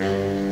Mm-hmm.